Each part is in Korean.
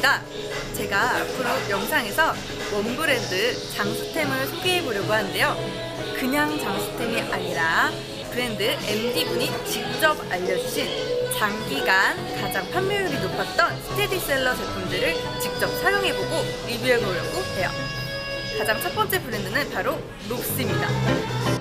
있습니다. 제가 앞으로 영상에서 원브랜드 장수템을 소개해 보려고 하는데요. 그냥 장수템이 아니라 브랜드 MD분이 직접 알려주신 장기간 가장 판매율이 높았던 스테디셀러 제품들을 직접 사용해보고 리뷰해보려고 해요. 가장 첫 번째 브랜드는 바로 록스입니다.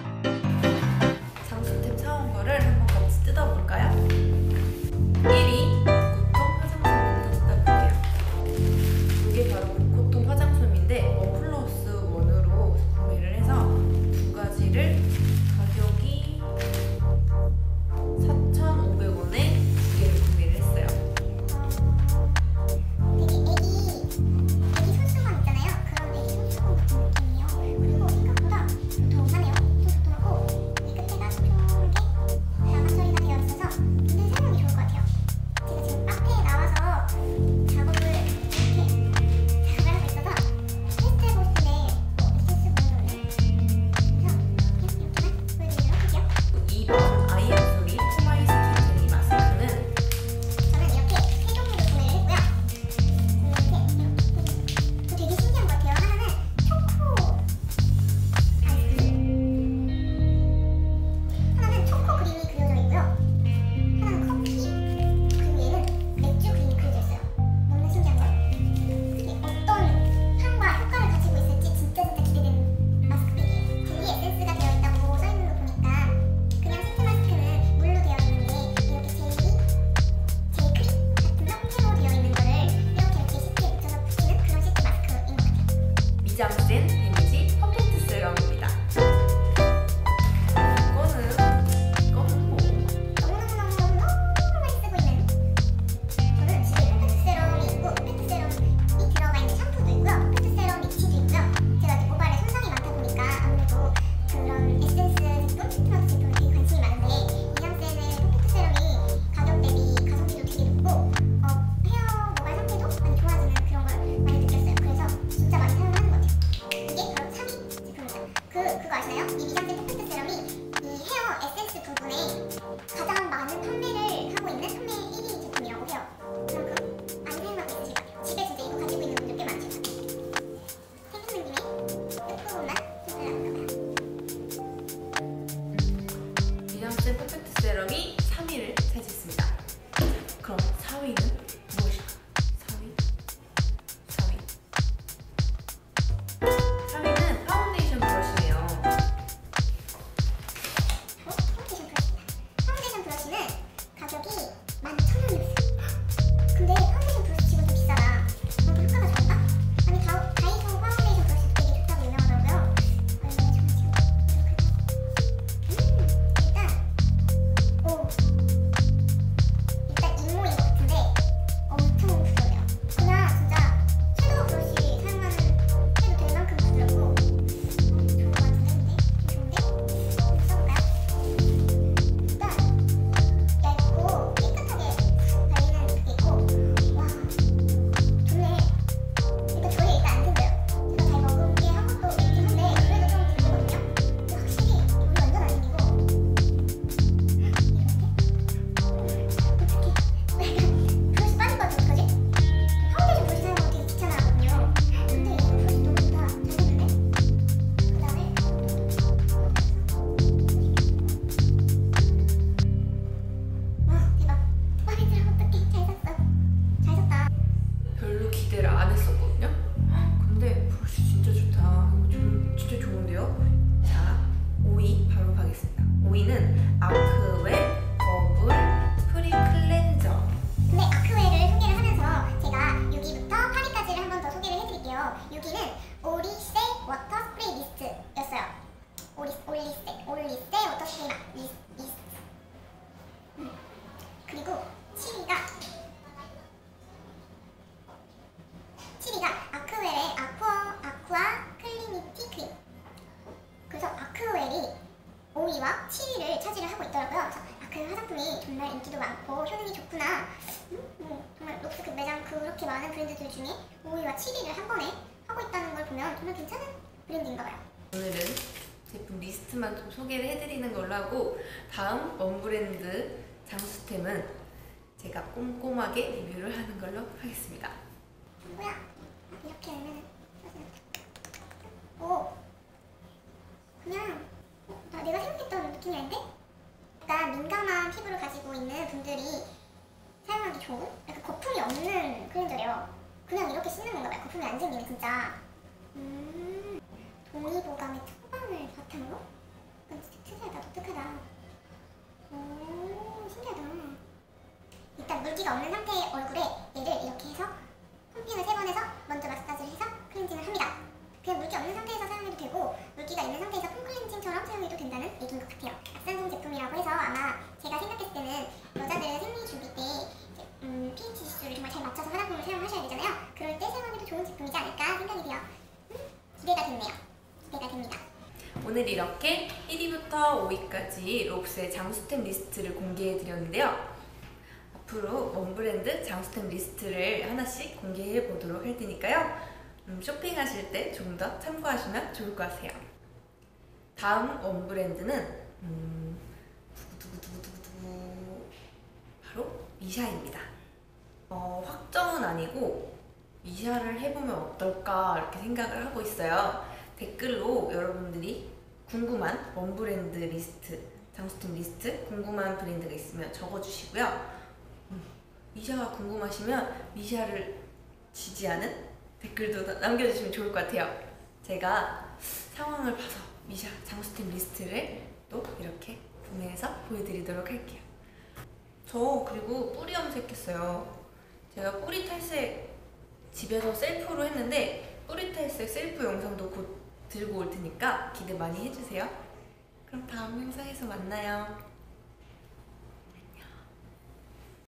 이렇게 많은 브랜드들 중에 5위와 7위를 한 번에 하고 있다는 걸 보면 정말 괜찮은 브랜드인가 봐요. 오늘은 제품 리스트만 좀 소개를 해드리는 걸로 하고 다음 원브랜드 장수템은 제가 꼼꼼하게 리뷰를 하는 걸로 하겠습니다. 뭐야? 이렇게 열면은 오! 그냥 어, 나 내가 생각했던 느낌이 아닌데? 일단 민감한 피부를 가지고 있는 분들이 사용하기 좋은 약간 거품 없는 클렌저래요. 그냥 이렇게 씻는 건가 봐요. 거품이 안 생기네 진짜. 음 동의보감의 처방을 바탕으로? 이건 진짜 특이하다 독특하다. 오 신기하다. 일단 물기가 없는 상태의 얼굴에 얘를 이렇게 해서 펌핑을 세 번 해서 먼저 마사지를 해서 클렌징을 합니다. 그냥 물기 없는 상태에서 사용해도 되고 물기가 있는 상태에서 폼 클렌징처럼 사용해도 된다는 얘기인 것 같아요. 악산성 제품이라고 해서 아마 제가 생각했을 때는 여자들 생리 준비 때 이제, 음, pH 지수를 정말 잘 맞춰서 화장품을 사용하셔야 되잖아요. 그럴 때 사용해도 좋은 제품이지 않을까 생각이 돼요. 음, 기대가 됐네요. 기대가 됩니다. 오늘 이렇게 1위부터 5위까지 롭스의 장수템 리스트를 공개해 드렸는데요. 앞으로 one 브랜드 장수템 리스트를 하나씩 공개해 보도록 할 테니까요. 음, 쇼핑하실 때 조금 더 참고하시면 좋을 것 같아요. 다음 one 브랜드는 음, 두구두구두구두구 바로 미샤입니다. 어, 확정은 아니고 미샤를 해보면 어떨까 이렇게 생각을 하고 있어요. 댓글로 여러분들이 궁금한 one 브랜드 리스트, 장수템 리스트 궁금한 브랜드가 있으면 적어주시고요. 음, 미샤가 궁금하시면 미샤를 지지하는 댓글도 나- 남겨주시면 좋을 것 같아요. 제가 상황을 봐서 미샤 장수템 리스트를 또 이렇게 구매해서 보여드리도록 할게요. 저 그리고 뿌리 염색했어요. 제가 뿌리 탈색 집에서 셀프로 했는데 뿌리 탈색 셀프 영상도 곧 들고 올 테니까 기대 많이 해주세요. 그럼 다음 영상에서 만나요.